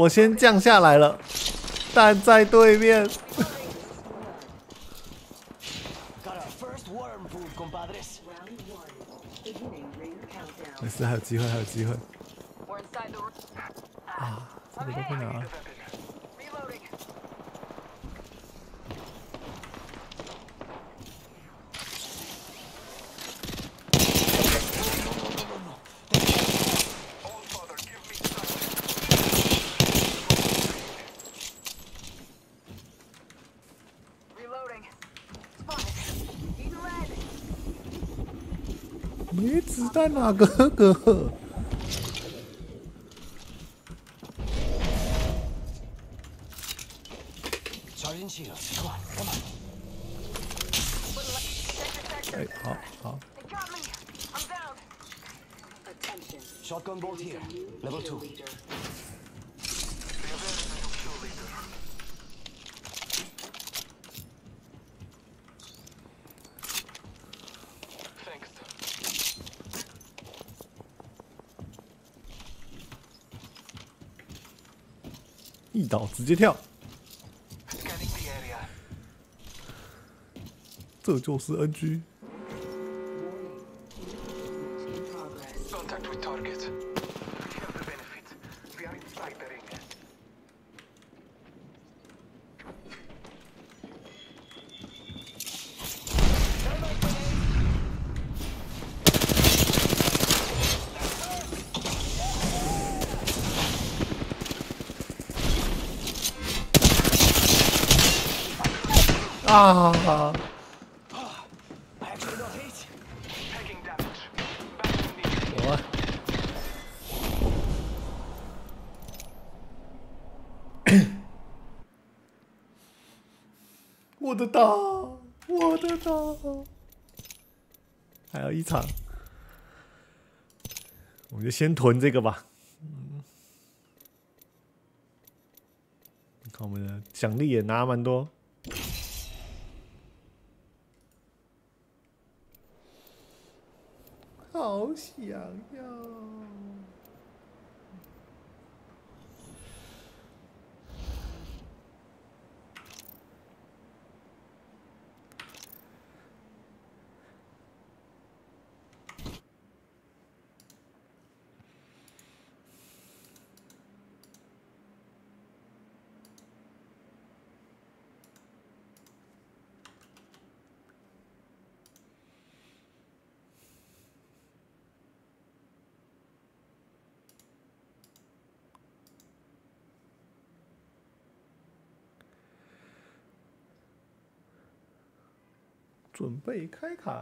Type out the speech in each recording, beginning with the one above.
我先降下来了，但在对面。没事，还有机会，还有机会。We're inside the room. 啊，这个都不拿。没子弹啊，哥哥！Charging shields. Come on, come on. 哎，好好，They got me. I'm down. Shotgun bolt here. Level two. 倒直接跳，这就是 NG。Me. 我我的刀，我的刀，还有一场，我们就先囤这个吧。嗯，看我们的奖励也拿蛮多。好想要。准备开砍。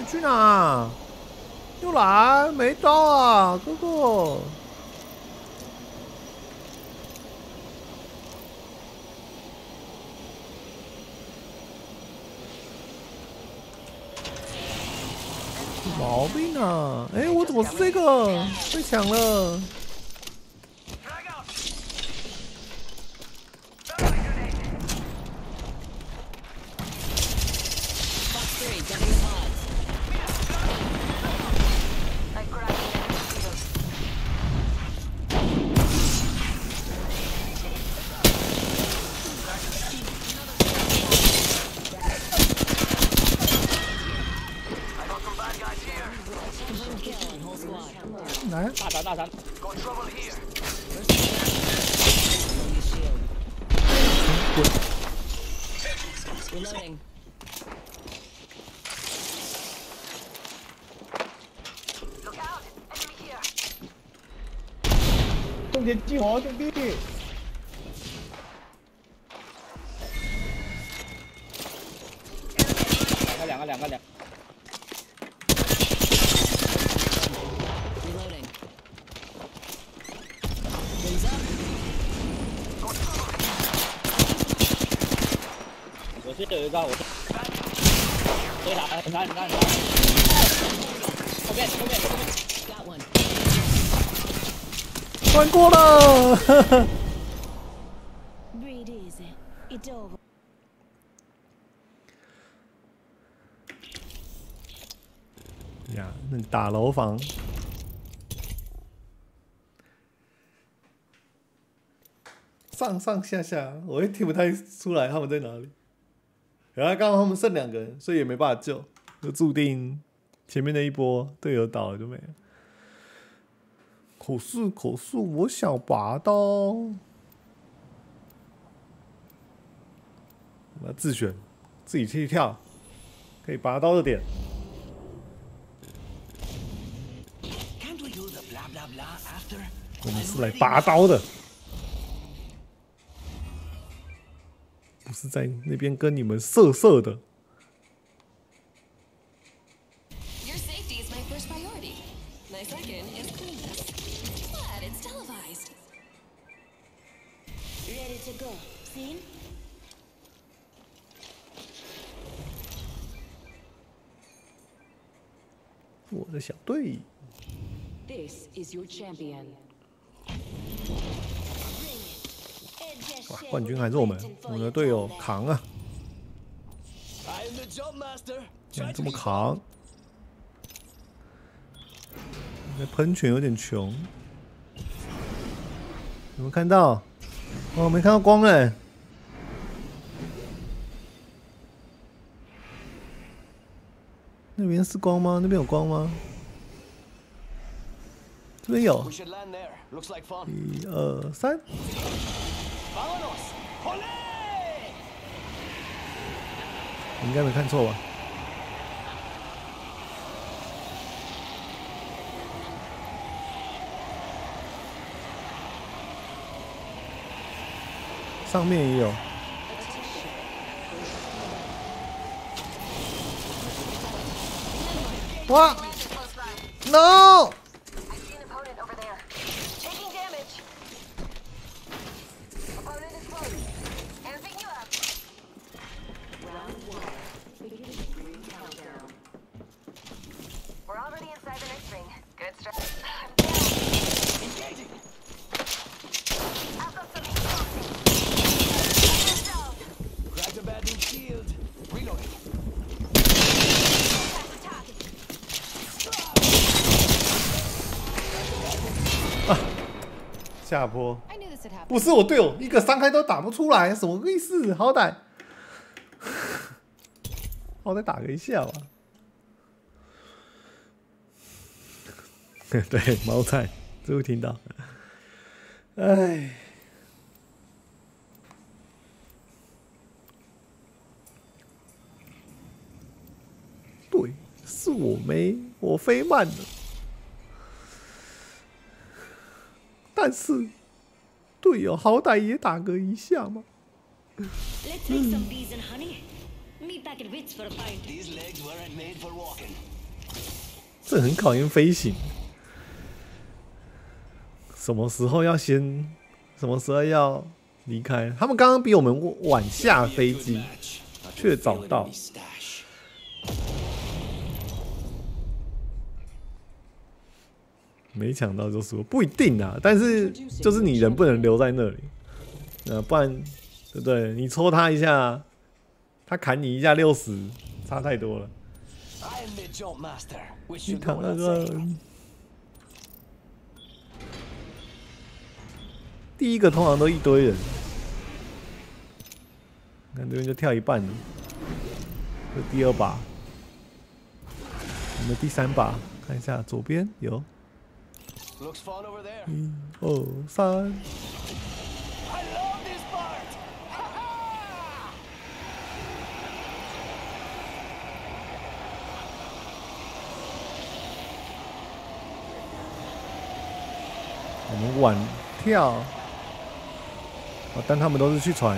你去哪？又来？没刀啊，哥哥。毛病啊！哎，我怎么是这个？被抢了！Frag out. I grabbed the enemy shield. I got some bad guys here. 来，大闪大闪，Got trouble here. 滚！Reloading. 重点激活兄弟！两个两个两个两，Reloading. Wings up. 我是有一个我是，对打，你看你看你看，后面后玩过了。Breathe easy. It's over. 呀，那打楼房，上上下下，我也听不太出来他们在哪里。然后刚好他们剩两个人，所以也没办法救，就注定前面那一波队友倒了就没了。可是可是，我想拔刀，我要自选，自己去跳，可以拔刀的点。我们是来拔刀的，不是在那边跟你们色色的。我的小队 This is your champion. 哇，冠军还是我们，我们的队友扛啊！怎么这么扛？那喷泉有点穷，有没有看到？哦，没看到光哎！那边是光吗？那边有光吗？这边有。一二三。应该没看错吧？上面也有。哇 no 下坡。不是我队友一个伤害都打不出来，什么意思？好歹，好歹打个一下吧。对，猫菜，这会听到。哎，对，是我没，我飞慢了。但是队友好歹也打个一下嘛。Let's make some bees and honey. Meet back at Wits for a pint. These legs weren't made for walking. 这很考验飞行。什么时候要先？什么时候要离开？他们刚刚比我们晚下飞机，却找到。没抢到就输，不一定啊。但是就是你人不能留在那里，呃，不然对不对？你戳他一下，他砍你一下六十，差太多了。I am the jump master. We 你 should 扛 go 那个第一个通常都一堆人，看这边就跳一半了。这第二把，我们第三把，看一下左边有 Looks fun over there. 一二三，I love this part. 我们晚跳，哦，但他们都是去传，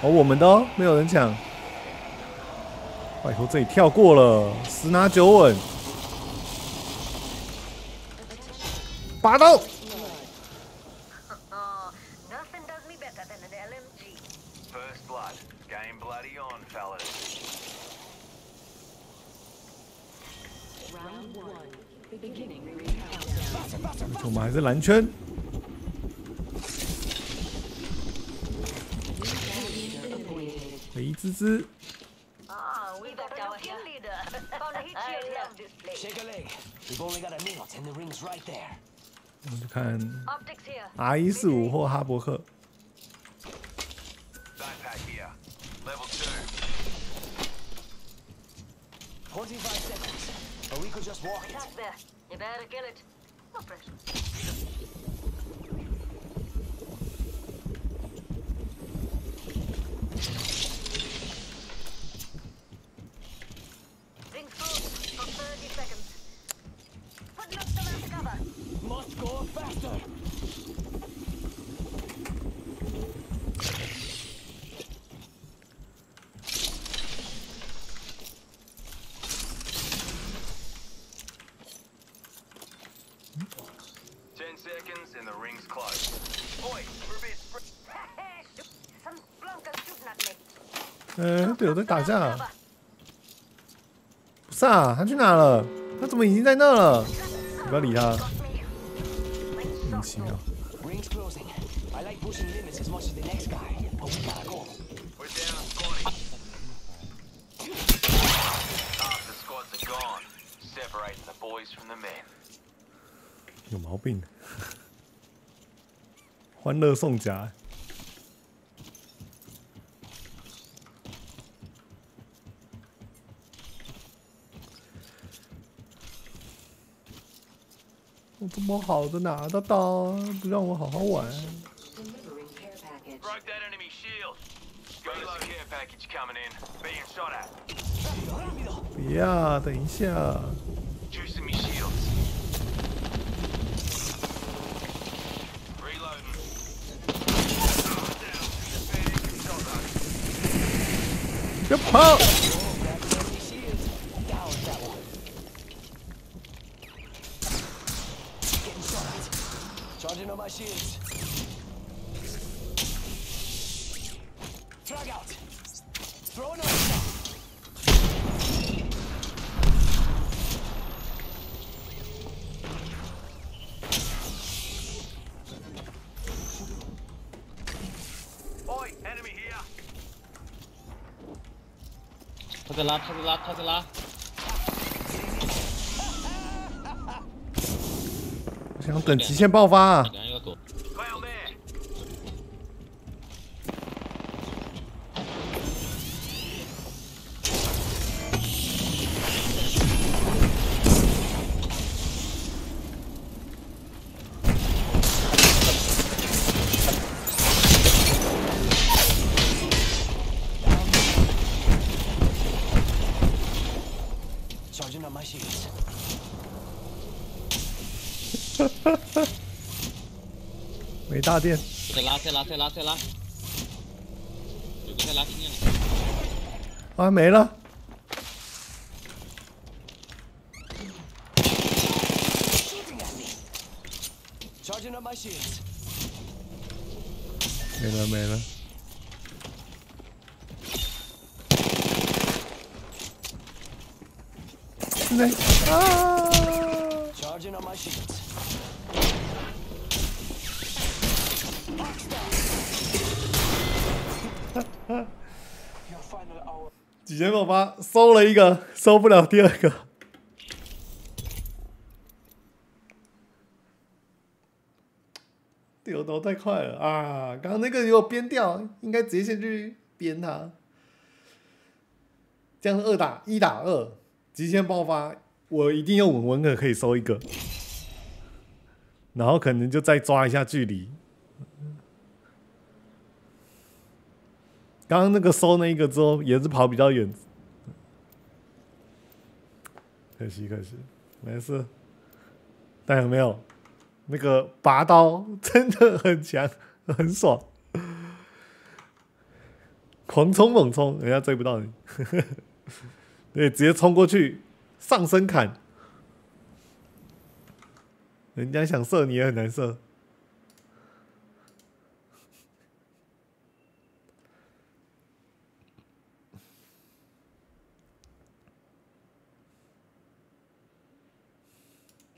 哦，我们的哦没有人抢，拜托这里跳过了，十拿九稳，Phá đâu, mấy? 我们还在蓝圈美滋滋 Take a leg. We've only got a minute, and the ring's right there. 我们去看 Optics here. R 一四五或哈伯克。Backpack here. Level 2. 45 seconds. Or we could just walk it. Attack there. You better kill it. No pressure. The ring's. Oi, we're. 嗯，队友在打架。不是啊，他去哪了？他怎么已经在那了？你不要理他莫名其妙。有毛病。欢乐送甲。我这么好的拿得到，不让我好好玩。Broke that enemy shield. Got a care package coming in. Being shot at. 不要，等一下。Down. 别跑！Enemy shield. Down that one. Getting shot at. Charging on my shields. Frag out. Throwing another shot. Oi, enemy here. 他在拉，他在拉，他在拉。我想等极限爆发、大电，再拉，再拉，再拉，再拉。有个在拉啊没了。没了没了。那啊！Charging on my shields. 极限爆发收了一个，收不了第二个。丢头太快了啊！刚刚那个如果编掉，应该直接先去边他。这样二打一打二，极限爆发，我一定用稳稳的可以收一个，然后可能就再抓一下距离。刚刚那个收那一个之后，也是跑比较远，可惜可惜，没事。但有没有？那个拔刀真的很强，很爽，狂冲猛冲，人家追不到你，对，直接冲过去上身砍，人家想射你也很难射。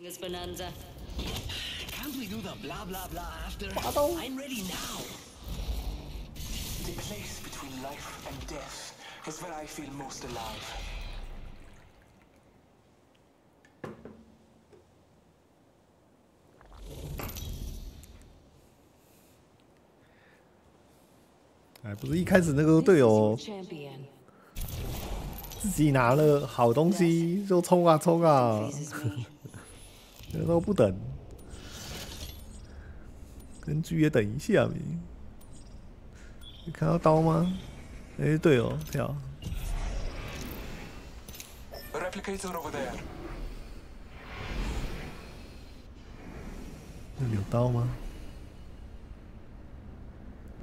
This bonanza. Can't we do the blah blah blah after? I'm ready now. The place between life and death is where I feel most alive. 哎，不是一开始那个队友自己拿了好东西就冲啊冲啊，难刀不等？跟巨也等一下没？你看到刀吗？哎、对哦，跳。那有刀吗？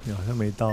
你好像没刀。